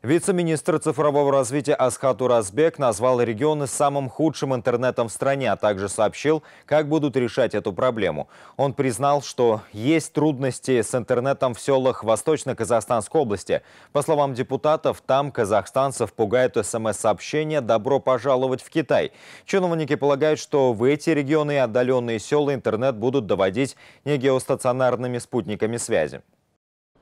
Вице-министр цифрового развития Асхат Уразбек назвал регионы самым худшим интернетом в стране, а также сообщил, как будут решать эту проблему. Он признал, что есть трудности с интернетом в селах Восточно-Казахстанской области. По словам депутатов, там казахстанцев пугают смс-сообщения «Добро пожаловать в Китай». Чиновники полагают, что в эти регионы и отдаленные села интернет будут доводить не геостационарными спутниками связи.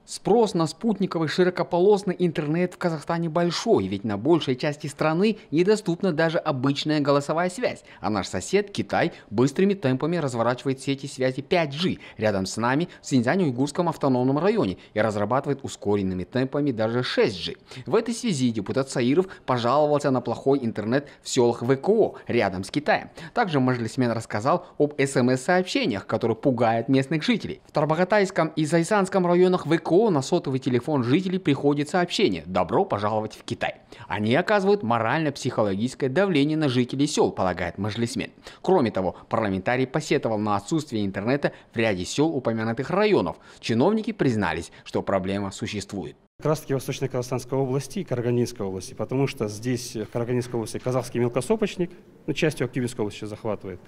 Спрос на спутниковый широкополосный интернет в Казахстане большой, ведь на большей части страны недоступна даже обычная голосовая связь, а наш сосед Китай быстрыми темпами разворачивает сети связи 5G рядом с нами в Синьцзянь-Уйгурском автономном районе и разрабатывает ускоренными темпами даже 6G. В этой связи депутат Саиров пожаловался на плохой интернет в селах ВКО рядом с Китаем. Также Мажлисмен рассказал об СМС-сообщениях, которые пугают местных жителей. В Тарбагатайском и Зайсанском районах ВКО ВКО на сотовый телефон жителей приходит сообщение «Добро пожаловать в Китай». Они оказывают морально-психологическое давление на жителей сел, полагает Мажлисмен. Кроме того, парламентарий посетовал на отсутствие интернета в ряде сел упомянутых районов. Чиновники признались, что проблема существует. Как раз таки Восточно-Казахстанской области и Караганинской области, потому что здесь, в Караганинской области, казахский мелкосопочник, ну, частью Активинской области захватывает.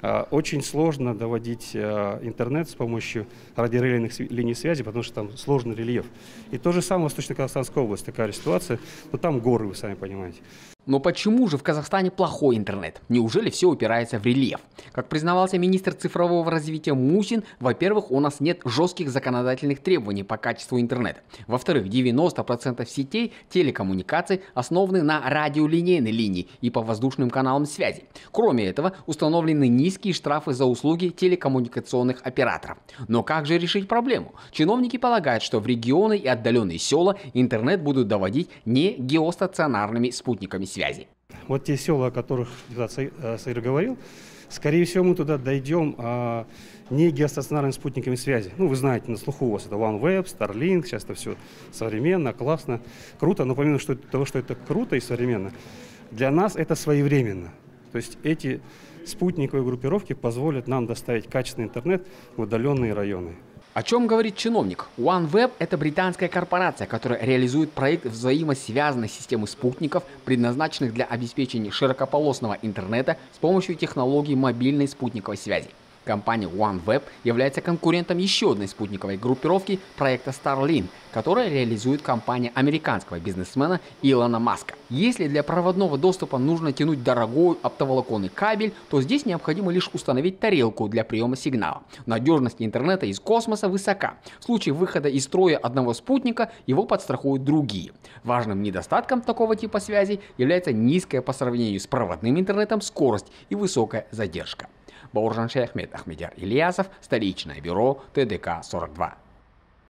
А, очень сложно доводить а, интернет с помощью радиорелейных линий связи, потому что там сложный рельеф. И то же самое в Восточно-Казахстанской области, такая ситуация, но там горы, вы сами понимаете. Но почему же в Казахстане плохой интернет? Неужели все упирается в рельеф? Как признавался министр цифрового развития Мусин, во-первых, у нас нет жестких законодательных требований по качеству интернета. Во-вторых, 90% сетей телекоммуникаций основаны на радиолинейной линии и по воздушным каналам связи. Кроме этого, установлены низкие штрафы за услуги телекоммуникационных операторов. Но как же решить проблему? Чиновники полагают, что в регионы и отдаленные села интернет будут доводить не геостационарными спутниками связи. Вот те села, о которых депутат э, говорил, скорее всего, мы туда дойдем а, не геостационарными спутниками связи. Ну, вы знаете, на слуху у вас это OneWeb, Starlink, сейчас это все современно, классно, круто. Но помимо того, что это круто и современно, для нас это своевременно. То есть эти спутниковые группировки позволят нам доставить качественный интернет в удаленные районы. О чем говорит чиновник? OneWeb – это британская корпорация, которая реализует проект взаимосвязанной системы спутников, предназначенных для обеспечения широкополосного интернета с помощью технологий мобильной спутниковой связи. Компания OneWeb является конкурентом еще одной спутниковой группировки проекта Starlink, которая реализует компания американского бизнесмена Илона Маска. Если для проводного доступа нужно тянуть дорогой оптоволоконный кабель, то здесь необходимо лишь установить тарелку для приема сигнала. Надежность интернета из космоса высока. В случае выхода из строя одного спутника его подстрахуют другие. Важным недостатком такого типа связи является низкая по сравнению с проводным интернетом скорость и высокая задержка. Бауржан Шейхмед Ахмедяр Ильясов, столичное бюро ТДК-42.